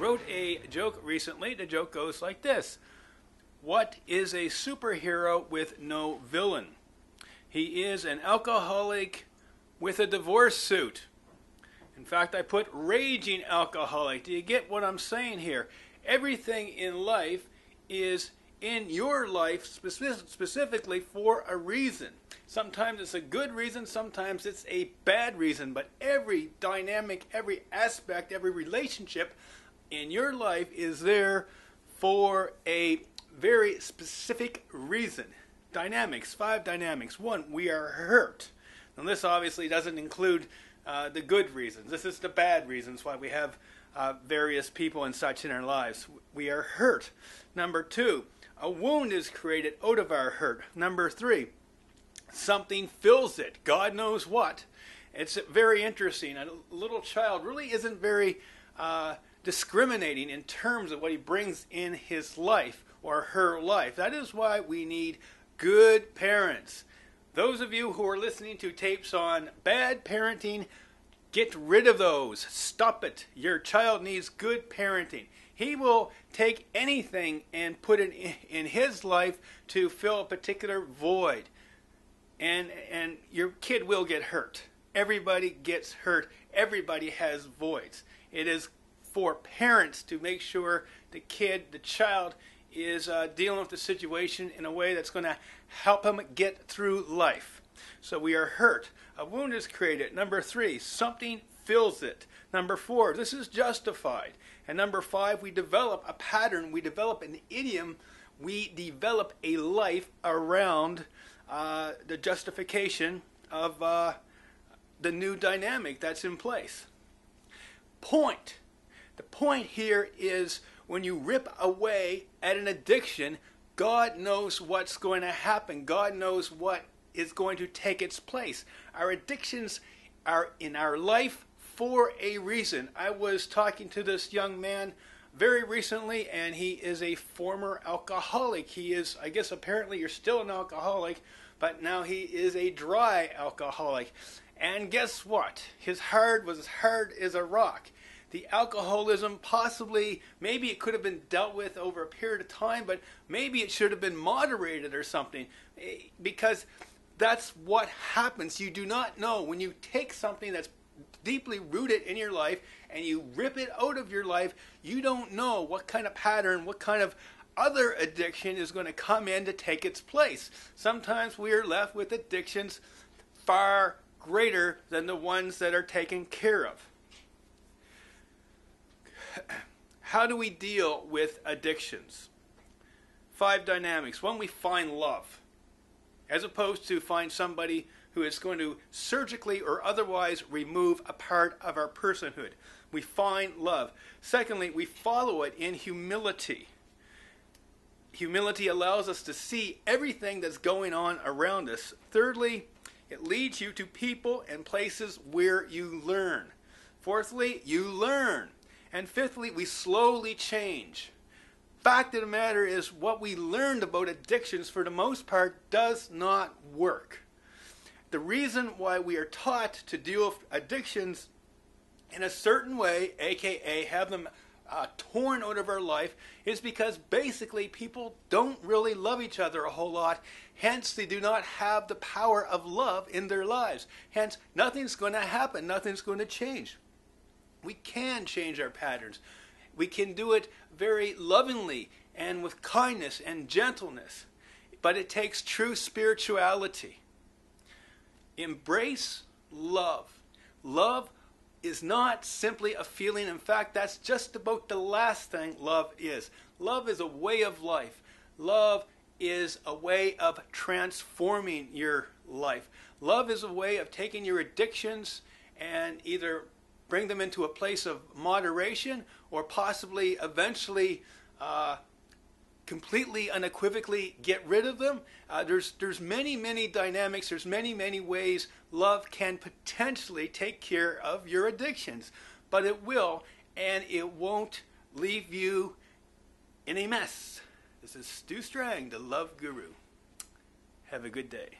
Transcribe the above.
wrote a joke recently. The joke goes like this What is a superhero with no villain? He is an alcoholic with a divorce suit. In fact, I put raging alcoholic. Do you get what I'm saying here? Everything in life is in your life specifically for a reason. Sometimes it's a good reason, sometimes it's a bad reason, but every dynamic, every aspect, every relationship in your life is there for a very specific reason. Dynamics, five dynamics. One, we are hurt. Now, this obviously doesn't include uh, the good reasons. This is the bad reasons why we have uh, various people and such in our lives. We are hurt. Number two, a wound is created out of our hurt. Number three, something fills it. God knows what. It's very interesting. A little child really isn't very uh, discriminating in terms of what he brings in his life or her life. That is why we need good parents. Those of you who are listening to tapes on bad parenting, get rid of those. Stop it. Your child needs good parenting. He will take anything and put it in his life to fill a particular void. And, and your kid will get hurt. Everybody gets hurt. Everybody has voids. It is for parents to make sure the kid, the child, is uh, dealing with the situation in a way that's going to help him get through life. So we are hurt. A wound is created. Number three, something fills it. Number four, this is justified. And number five, we develop a pattern, we develop an idiom, we develop a life around uh, the justification of uh, the new dynamic that's in place. Point. The point here is when you rip away at an addiction, God knows what's going to happen. God knows what is going to take its place. Our addictions are in our life for a reason. I was talking to this young man very recently, and he is a former alcoholic. He is, I guess, apparently you're still an alcoholic, but now he is a dry alcoholic. And guess what? His heart was as hard as a rock. The alcoholism, possibly, maybe it could have been dealt with over a period of time, but maybe it should have been moderated or something. Eh, because that's what happens. You do not know when you take something that's deeply rooted in your life and you rip it out of your life, you don't know what kind of pattern, what kind of other addiction is going to come in to take its place. Sometimes we are left with addictions far greater than the ones that are taken care of. How do we deal with addictions? Five dynamics. One, we find love, as opposed to find somebody who is going to surgically or otherwise remove a part of our personhood. We find love. Secondly, we follow it in humility. Humility allows us to see everything that's going on around us. Thirdly, it leads you to people and places where you learn. Fourthly, you learn. And fifthly, we slowly change. Fact of the matter is, what we learned about addictions for the most part does not work. The reason why we are taught to deal with addictions in a certain way, aka have them uh, torn out of our life, is because basically people don't really love each other a whole lot. Hence, they do not have the power of love in their lives. Hence, nothing's going to happen, nothing's going to change. We can change our patterns. We can do it very lovingly and with kindness and gentleness. But it takes true spirituality. Embrace love. Love is not simply a feeling. In fact, that's just about the last thing love is. Love is a way of life. Love is a way of transforming your life. Love is a way of taking your addictions and either bring them into a place of moderation or possibly eventually uh, completely unequivocally get rid of them. Uh, there's there's many many dynamics. There's many many ways love can potentially take care of your addictions, but it will, and it won't leave you in a mess. This is Stu Strang, the Love Guru. Have a good day.